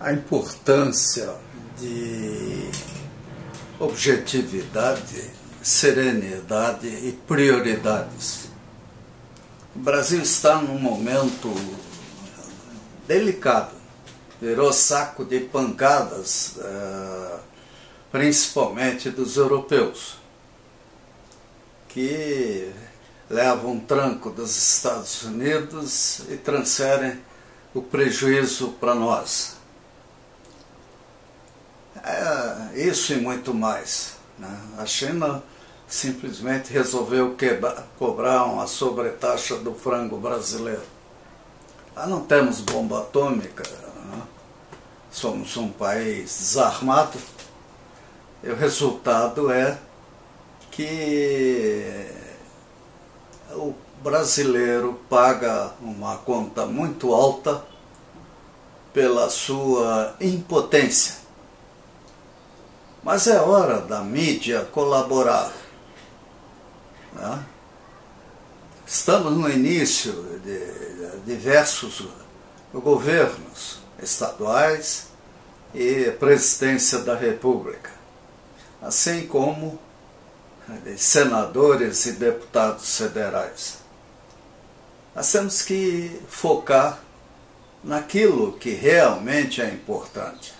a importância de objetividade, serenidade e prioridades. O Brasil está num momento delicado, virou saco de pancadas, eh, principalmente dos europeus, que levam um tranco dos Estados Unidos e transferem o prejuízo para nós. É, isso e muito mais. Né? A China simplesmente resolveu cobrar uma sobretaxa do frango brasileiro. Lá não temos bomba atômica, né? somos um país desarmado, e o resultado é que o brasileiro paga uma conta muito alta pela sua impotência. Mas é hora da mídia colaborar. Né? Estamos no início de diversos governos estaduais e presidência da República, assim como senadores e deputados federais. Nós temos que focar naquilo que realmente é importante.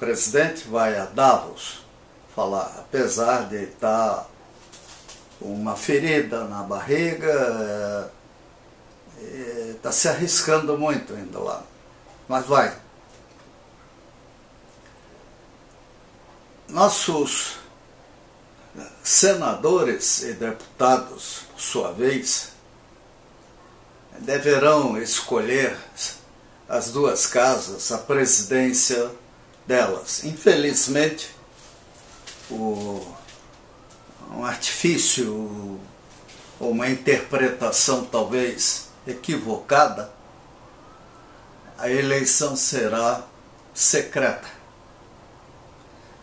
Presidente vai a Davos falar, apesar de estar uma ferida na barriga, está é, é, se arriscando muito ainda lá, mas vai. Nossos senadores e deputados, por sua vez, deverão escolher as duas casas, a presidência delas. Infelizmente, o, um artifício ou uma interpretação talvez equivocada, a eleição será secreta.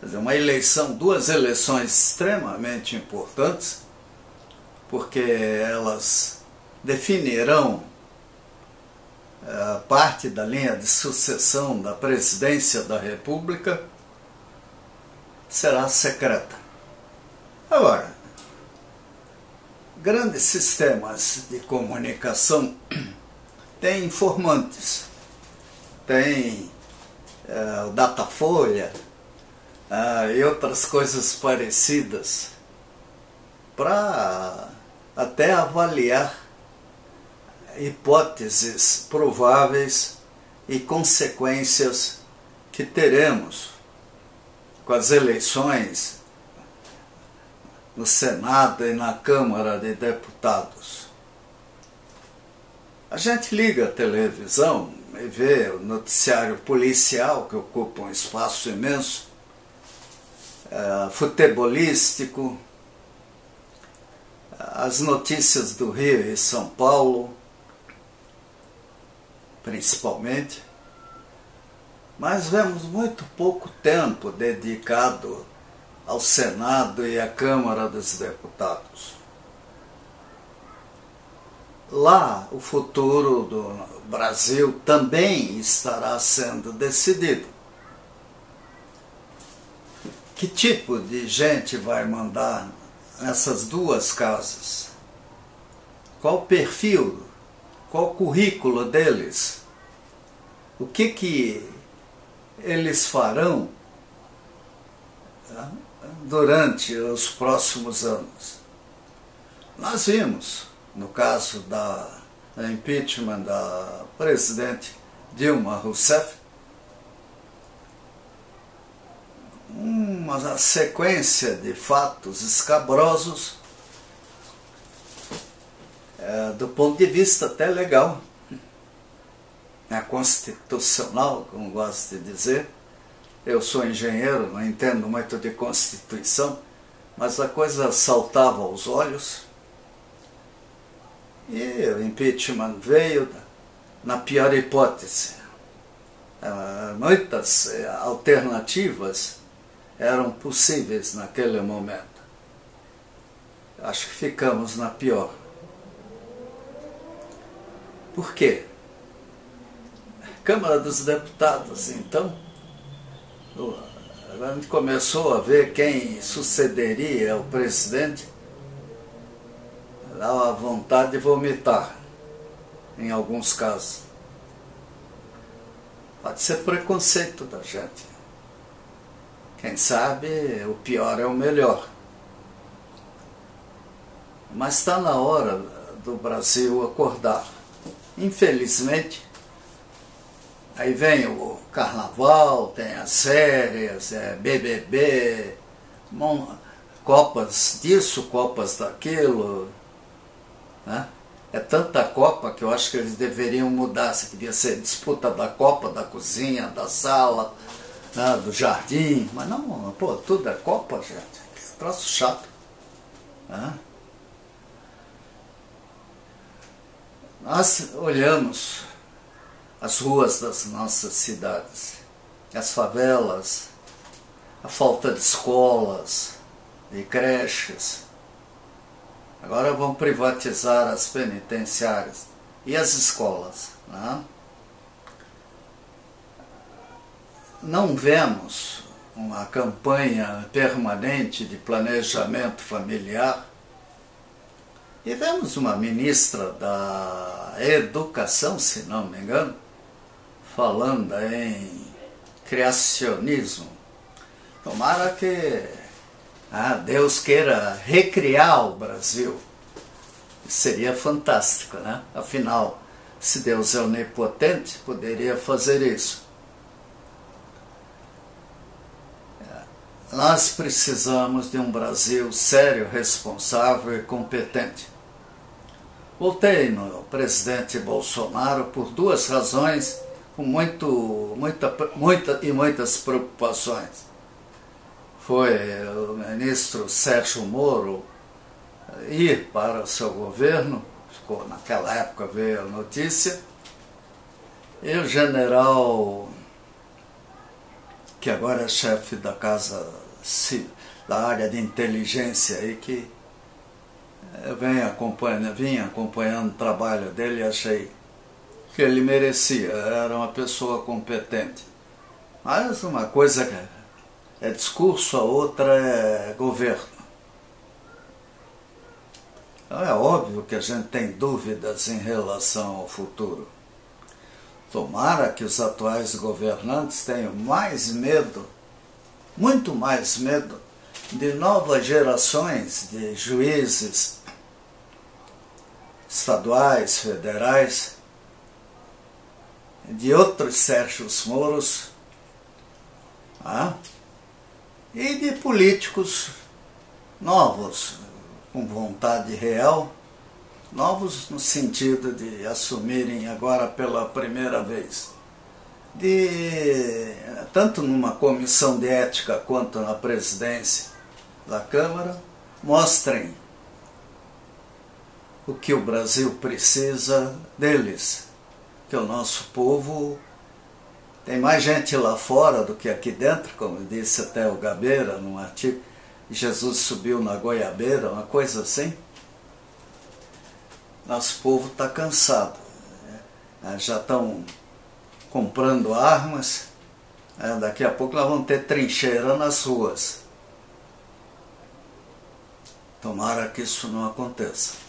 Quer dizer, uma eleição, duas eleições extremamente importantes, porque elas definirão parte da linha de sucessão da presidência da República, será secreta. Agora, grandes sistemas de comunicação têm informantes, tem é, o Datafolha, ah, e outras coisas parecidas, para até avaliar hipóteses prováveis e consequências que teremos com as eleições no Senado e na Câmara de Deputados. A gente liga a televisão e vê o noticiário policial, que ocupa um espaço imenso, uh, futebolístico, as notícias do Rio e São Paulo, principalmente, mas vemos muito pouco tempo dedicado ao Senado e à Câmara dos Deputados. Lá, o futuro do Brasil também estará sendo decidido que tipo de gente vai mandar nessas duas casas? Qual o perfil? Qual o currículo deles? O que que eles farão tá, durante os próximos anos? Nós vimos, no caso da impeachment da presidente Dilma Rousseff, uma sequência de fatos escabrosos é, do ponto de vista até legal, é constitucional, como gosto de dizer. Eu sou engenheiro, não entendo muito de Constituição, mas a coisa saltava aos olhos. E o impeachment veio na pior hipótese. É, muitas é, alternativas eram possíveis naquele momento. Acho que ficamos na pior. Por quê? Câmara dos Deputados, então, a gente começou a ver quem sucederia o presidente, dava vontade de vomitar, em alguns casos. Pode ser preconceito da gente. Quem sabe o pior é o melhor. Mas está na hora do Brasil acordar. Infelizmente, aí vem o carnaval, tem as férias, é BBB, copas disso, copas daquilo. Né? É tanta Copa que eu acho que eles deveriam mudar. Se devia ser disputa da Copa, da cozinha, da sala, né, do jardim. Mas não, pô, tudo é Copa, gente. Que troço chato. Né? Nós olhamos as ruas das nossas cidades, as favelas, a falta de escolas, de creches. Agora vão privatizar as penitenciárias e as escolas. Né? Não vemos uma campanha permanente de planejamento familiar e vemos uma ministra da Educação, se não me engano, falando em criacionismo. Tomara que ah, Deus queira recriar o Brasil. Seria fantástico, né? Afinal, se Deus é onipotente, poderia fazer isso. Nós precisamos de um Brasil sério, responsável e competente. Votei no presidente Bolsonaro por duas razões com muito, muita, muita e muitas preocupações. Foi o ministro Sérgio Moro ir para o seu governo, ficou naquela época veio a notícia, e o general, que agora é chefe da casa da área de inteligência aí, que eu venho acompanhando, vim acompanhando o trabalho dele e achei que ele merecia, era uma pessoa competente. Mas uma coisa é discurso, a outra é governo. Então é óbvio que a gente tem dúvidas em relação ao futuro. Tomara que os atuais governantes tenham mais medo, muito mais medo, de novas gerações de juízes estaduais, federais, de outros Sérgios Moros ah, e de políticos novos, com vontade real, novos no sentido de assumirem agora pela primeira vez, de tanto numa comissão de ética quanto na presidência da Câmara, mostrem o que o Brasil precisa deles, que o nosso povo tem mais gente lá fora do que aqui dentro, como disse até o Gabeira num artigo, Jesus subiu na goiabeira, uma coisa assim. Nosso povo está cansado. Né? Já estão comprando armas, né? daqui a pouco nós vamos ter trincheira nas ruas. Tomara que isso não aconteça.